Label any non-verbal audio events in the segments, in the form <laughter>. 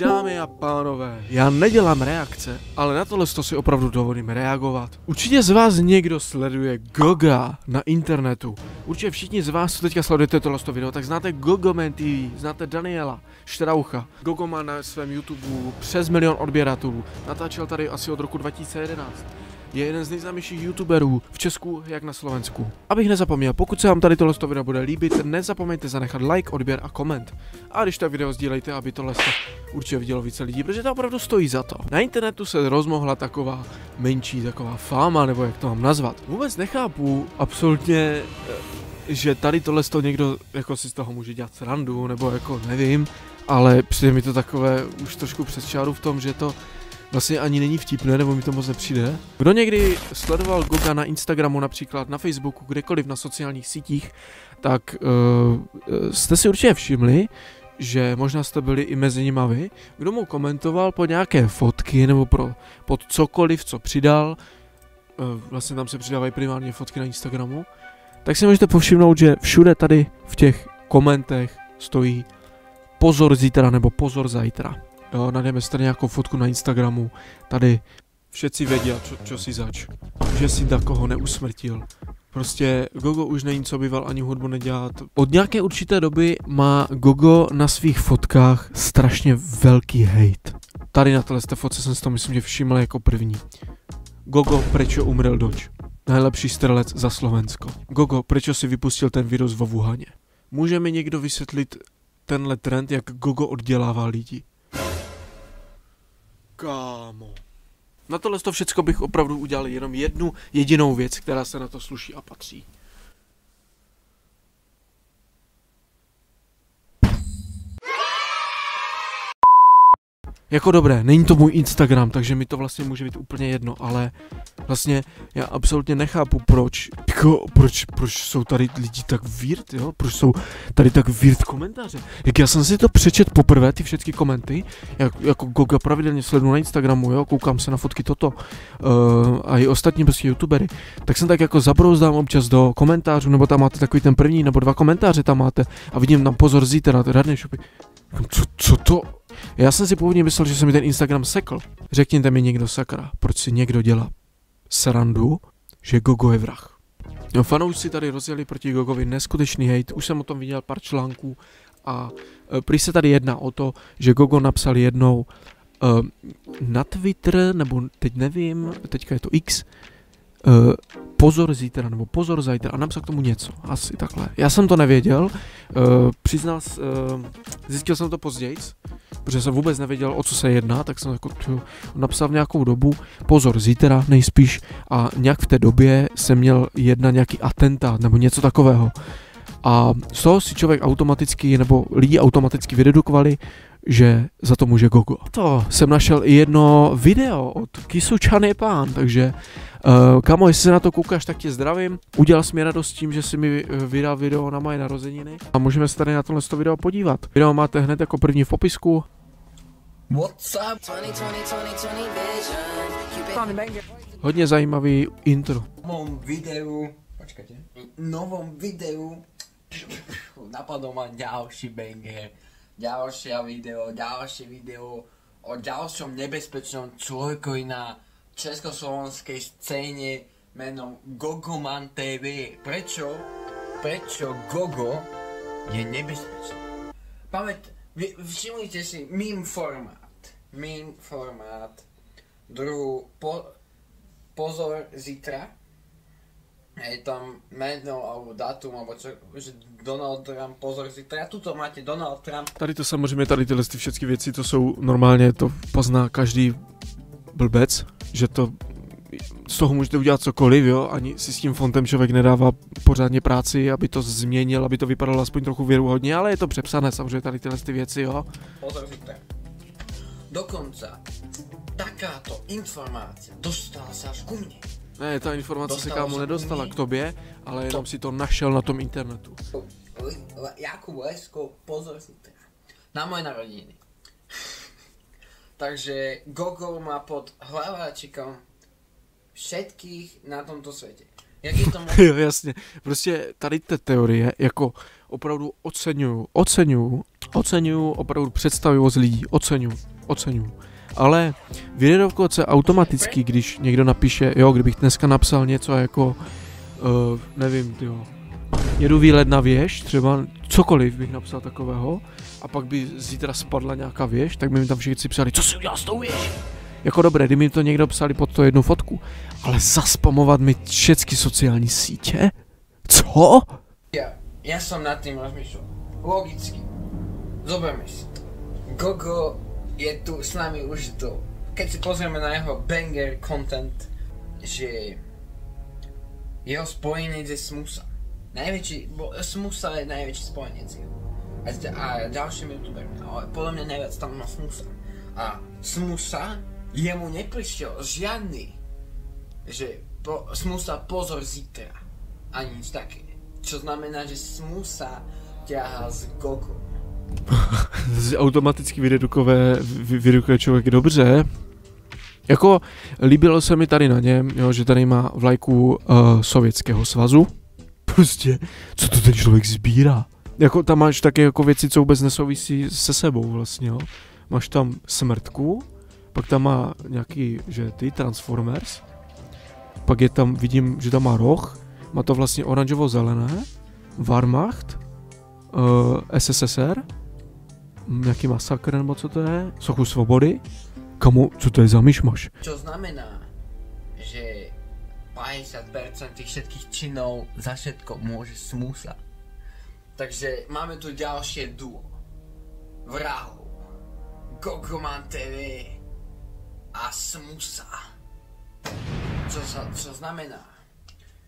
Dámy a pánové, já nedělám reakce, ale na tohle si opravdu dovolím reagovat. Určitě z vás někdo sleduje Goga na internetu. Určitě všichni z vás, co teďka sledujete tohle video, tak znáte Gogoman TV, znáte Daniela Štraucha. Gogo má na svém YouTube přes milion odběratelů. Natáčel tady asi od roku 2011 je jeden z nejznámějších youtuberů v Česku jak na Slovensku. Abych nezapomněl, pokud se vám tady tohle video bude líbit, nezapomeňte zanechat like, odběr a koment. A když tak video sdílejte, aby tohle se určitě vidělo více lidí, protože to opravdu stojí za to. Na internetu se rozmohla taková menší, taková fáma, nebo jak to mám nazvat. Vůbec nechápu absolutně eh, že tady tohle to někdo jako si z toho může dělat srandu, nebo jako nevím, ale přijde mi to takové už trošku přes čáru v tom, že to vlastně ani není vtipné, nebo mi to moc nepřijde. Kdo někdy sledoval Goga na Instagramu, například na Facebooku, kdekoliv na sociálních sítích, tak uh, jste si určitě všimli, že možná jste byli i mezi nimi vy, kdo mu komentoval po nějaké fotky nebo pro, pod cokoliv, co přidal, uh, vlastně tam se přidávají primárně fotky na Instagramu, tak si můžete povšimnout, že všude tady v těch komentech stojí pozor zítra nebo pozor zajtra jo, najdeme si tady nějakou fotku na Instagramu, tady všetci vědí, čo si zač, že si takoho neusmrtil. Prostě Gogo už není co býval ani hudbu nedělat. Od nějaké určité doby má Gogo na svých fotkách strašně velký hate. Tady na této fotce jsem si to myslím, že všiml jako první. Gogo, prečo umrel doč? Najlepší strelec za Slovensko. Gogo, prečo si vypustil ten virus vo Wuhaně? Může mi někdo vysvětlit tenhle trend, jak Gogo oddělává lidi? Kámo. Na tohle to všecko bych opravdu udělal jenom jednu jedinou věc, která se na to sluší a patří. Jako dobré, není to můj Instagram, takže mi to vlastně může být úplně jedno, ale vlastně já absolutně nechápu, proč, jako, proč, proč jsou tady lidi tak weird, jo? Proč jsou tady tak weird komentáře. Jak já jsem si to přečet poprvé, ty všechny komenty, jak, jako Goga pravidelně sleduju na Instagramu, jo? Koukám se na fotky toto uh, a i ostatní prostě youtubery, tak jsem tak jako zabrouzdám občas do komentářů, nebo tam máte takový ten první nebo dva komentáře tam máte a vidím tam pozor zítra, radné šupy. Co, co to? Já jsem si původně myslel, že se mi ten Instagram sekl. Řekněte mi někdo sakra, proč si někdo dělá srandu, že Gogo je vrah. No, fanoušci tady rozjeli proti Gogovi neskutečný hate, už jsem o tom viděl pár článků a e, prý se tady jedná o to, že Gogo napsal jednou e, na Twitter, nebo teď nevím, teďka je to X, uh, pozor zítra nebo pozor zítra a napsal k tomu něco, asi takhle. Já jsem to nevěděl, uh, přiznal, uh, zjistil jsem to později, protože jsem vůbec nevěděl, o co se jedná, tak jsem jako tu, napsal v nějakou dobu, pozor zítra nejspíš a nějak v té době jsem měl jedna nějaký atentát nebo něco takového. A z toho si člověk automaticky, nebo lidi automaticky vydedukovali, že za to může Gogo. To jsem našel i jedno video od Kisuchan je pán, takže uh, kamo, jestli se na to koukáš, tak tě zdravím. Udělal jsi mi radost tím, že jsi mi eh, vydal video na moje narozeniny a můžeme se tady na tohle video podívat. Video máte hned jako první v popisku. What's up? 20, 20, 20 Hodně zajímavý intro. Novom videu, počkajte, novom videu napadol ma ďalší banger ďalšia video, ďalšie video o ďalšom nebezpečnom človekovi na československej scéne menom Gogoman TV. Prečo? Prečo Gogo je nebezpečný? Pamät, všimnite si meme formát. Meme formát. Druhú po, pozor zítra je tam meno alebo datum, alebo čo, že Donald Trump, pozor si, teda tuto máte Donald Trump. Tady to samozřejmě, tady tyhle ty všechny věci, to jsou normálně, to pozná každý blbec, že to z toho můžete udělat cokoliv, jo, ani si s tím fontem člověk nedává pořádně práci, aby to změnil, aby to vypadalo aspoň trochu věruhodně, ale je to přepsané samozřejmě tady tyhle ty věci, jo. Pozor si Dokonca takáto informácia dostala sa až ku mne. Ne, ta informace Dostal se kámo nedostala k tobě, ale jenom si to našel na tom internetu. Jakub Lesko, pozor si teda. Na moje narodiny. <laughs> Takže Gogo má pod hlaváčikom všetkých na tomto světě. Jak je to <laughs> jo, jasně. Prostě tady ty teorie jako opravdu oceňuju, oceňuju, oceňuju opravdu představivost lidí, oceňuju. oceňuju. Ale se automaticky, když někdo napíše, jo, kdybych dneska napsal něco jako, uh, nevím, jo, jedu výlet na věž, třeba cokoliv bych napsal takového, a pak by zítra spadla nějaká věž, tak by mi tam všichni psali, co si udělal s tou věží? Jako dobré, kdyby mi to někdo psali pod to jednu fotku, ale zaspamovat mi všechny sociální sítě? Co? Ja, ja som nad tým rozmýšľal. Logicky. Zoberme si to. Je tu s nami už do... Keď si pozrieme na jeho banger content, že jeho spojenec je Smusa. Najväčší, bo Smusa je najväčší spojenec jeho. A, a ďalšími youtubermi, ale podľa mňa najviac tam má Smusa. A Smusa, jemu neprišiel žiadny, že po, Smusa pozor zítra. Ani nič také. Čo znamená, že Smusa ťahá z Gogo. Automaticky vyredukové, vy- vyredukuje člověk dobře. Jako líbilo se mi tady na něm, jo, že tady má vlajku uh, Sovětského svazu. Prostě, co to ten člověk sbírá? Jako tam máš také jako věci, co vůbec nesouvisí se sebou vlastně, jo. Máš tam smrtku, pak tam má nějaký, že ty, Transformers, pak je tam, vidím, že tam má roh, má to vlastně oranžovo-zelené, Wehrmacht, uh, SSSR, nějaký masakr nebo co to je, sochu svobody, kamu, co to je za myšmaš? Čo znamená, že 50% tých všetkých činov za všetko môže Smusa. Takže máme tu ďalšie duo. Vrahov. Gogoman TV a Smusa. Sa, čo znamená,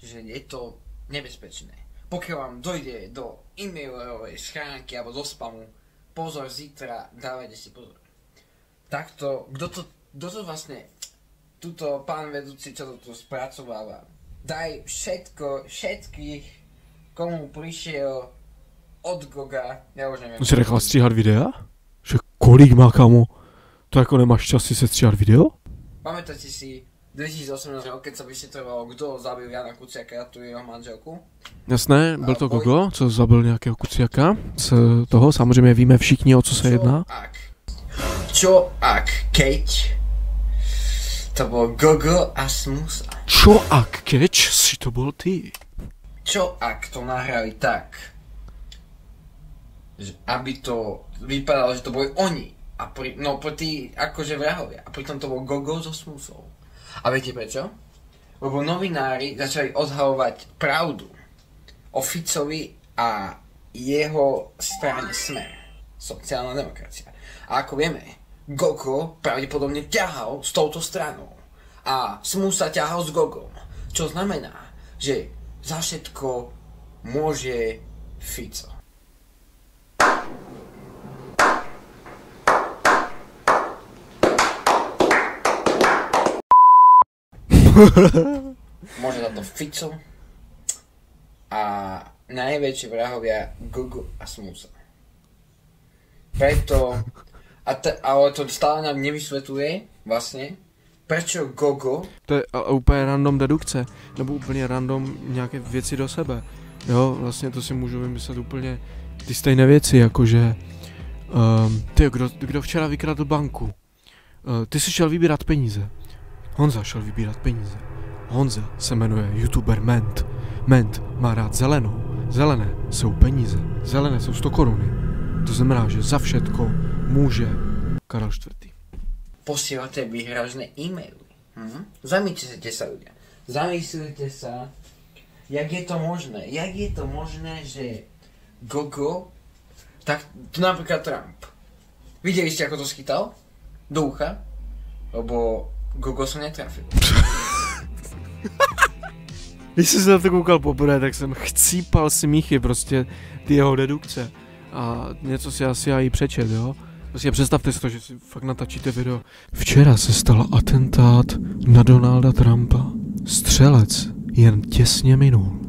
že je to nebezpečné. Pokiaľ vám dojde do e-mailovej schránky alebo do spamu, pozor zítra, dávajte si pozor. Takto, kto to, kto to vlastne, tuto pán vedúci, čo to tu spracováva, daj všetko, všetkých, komu prišiel od Goga, ja už neviem. On si nechal stříhat videa? Že kolik má kamu? To jako nemáš čas si se stříhat video? Pamätáte si 2018 rok, keď sa vyšetrovalo, kto zabil Jana Kuciaka a tu jeho manželku? Jasné, byl to Gogo, co zabil nějakého kuciaka z toho, samozřejmě víme všichni, o co se jedná. ak? Čo ak, keď to bol Gogo a Smusa? Čo ak keč si to byl ty? Čo ak to nahrali tak, že aby to vypadalo, že to boli oni. A pri, no pri tí akože vrahovia. A pritom to bol Gogo so Smusou. A viete prečo? Lebo novinári začali odhalovať pravdu o Ficovi a jeho strane Smer. Sociálna demokracia. A ako vieme, Gogo pravdepodobne ťahal s touto stranou. A Smusa ťahal s Gogom. Čo znamená, že za všetko môže Fico. <laughs> Môže za to Fico a najväčší vrahovia Gugu a Smusa. Preto, a te, ale to stále nám nevysvetľuje vlastne, prečo Gogo To je a- úplně random dedukce, nebo úplně random nějaké věci do sebe. Jo, vlastně to si můžu vymyslet úplně ty stejné věci, jakože um, ty, kdo, kdo včera vykradl banku? Uh, ty jsi šel vybírat peníze. Honza šel vybírat peníze. Honza se jmenuje youtuber Ment. Ment má rád zelenou. Zelené jsou peníze. Zelené jsou 100 koruny. To znamená, že za všetko může Karel IV. posielate vyhražné e-maily. Mhm. Zamyslite sa ľudia. Zamyslite sa, jak je to možné. Jak je to možné, že Gogo, tak tu napríklad Trump. Videli ste, ako to schytal? Do ucha? Lebo Gogo som netrafil. Když jsem se na to koukal poprvé, tak jsem chcípal smíchy prostě ty jeho dedukce. A něco si asi já i přečet, jo? Prostě představte si to, že si fakt natačíte video. Včera se stal atentát na Donalda Trumpa. Střelec jen těsně minul.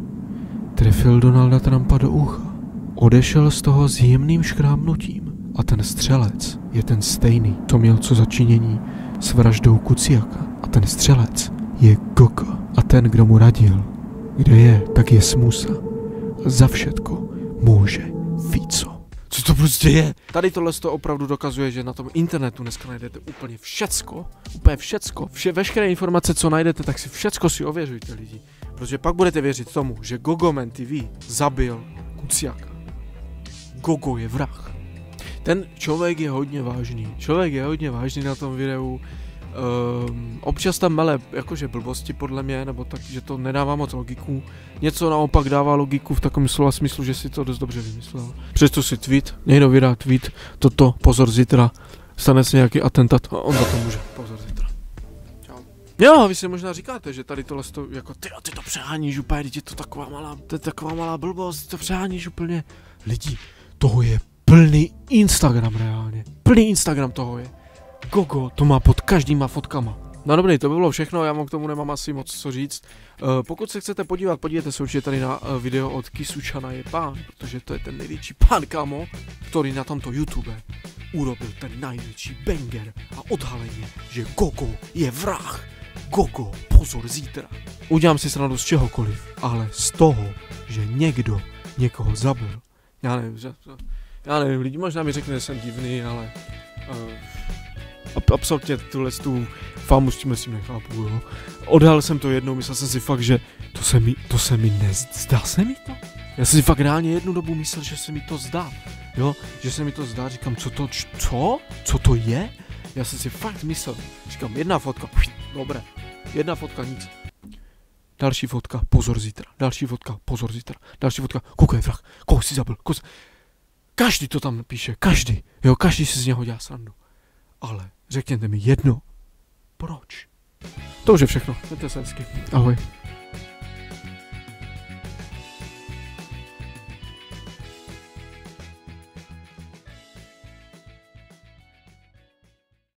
Trefil Donalda Trumpa do ucha. Odešel z toho s jemným škrábnutím. A ten střelec je ten stejný, co měl co začinění s vraždou Kuciaka. A ten střelec je Gogo. A ten, kdo mu radil, kde je, tak je Smusa. Za všetko může Fico. Co, to prostě je. Tady tohle to opravdu dokazuje, že na tom internetu dneska najdete úplně všecko, úplně všecko, vše, veškeré informace, co najdete, tak si všecko si ověřujte lidi. Protože pak budete věřit tomu, že Gogomen TV zabil Kuciaka. Gogo je vrah. Ten člověk je hodně vážný. Člověk je hodně vážný na tom videu. Um, občas tam mele jakože blbosti podle mě, nebo tak, že to nedává moc logiku. Něco naopak dává logiku v takovém slova smyslu, že si to dost dobře vymyslel. Přesto si tweet, někdo vydá tweet, toto, pozor zítra, stane se nějaký atentat a on za to může, pozor zítra. Čau. Jo, vy si možná říkáte, že tady tohle to, jako ty, ty to přeháníš úplně, je to taková malá, to je taková malá blbost, ty to přeháníš úplně. Lidi, toho je plný Instagram reálně, plný Instagram toho je. Gogo to má pod každýma fotkama. No dobrý, to by bylo všechno, já vám k tomu nemám asi moc co říct. Uh, pokud se chcete podívat, podívejte se určitě tady na uh, video od Kisučana je pán, protože to je ten největší pán, kamo, který na tomto YouTube urobil ten největší banger a odhalení, že Gogo je vrah. Gogo, pozor zítra. Udělám si srandu z čehokoliv, ale z toho, že někdo někoho zabil. Já nevím, že, já nevím, lidi možná mi řekne, že jsem divný, ale uh, ab- absolutně tuhle tu famu s tím, s tím nechápu, jo. Odhalil jsem to jednou, myslel jsem si fakt, že to se mi, to se mi nezdá se mi to? Já jsem si fakt reálně jednu dobu myslel, že se mi to zdá, jo, že se mi to zdá, říkám, co to, co? Co to je? Já jsem si fakt myslel, říkám, jedna fotka, dobré, jedna fotka, nic. Další fotka, pozor zítra, další fotka, pozor zítra, další fotka, koukej vrah, koho si zabil, koho si... Každý to tam píše, každý, jo, každý si z něho dělá srandu. Ale řekněte mi jedno, proč? To už je všechno, mějte se hezky, ahoj.